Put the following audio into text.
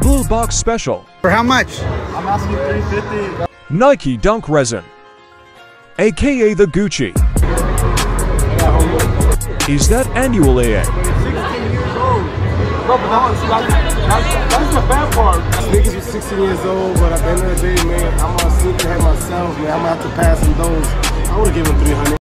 Blue Box Special. For how much? I'm asking 350. Nike Dunk Resin. AKA the Gucci. Is that annual AA? 16 years old. Bro, but that's, that's the bad part. Niggas are 16 years old, but at the end of the day, man, I'ma a sneakerhead myself, man. I'm gonna have to pass him those. I would've given 300.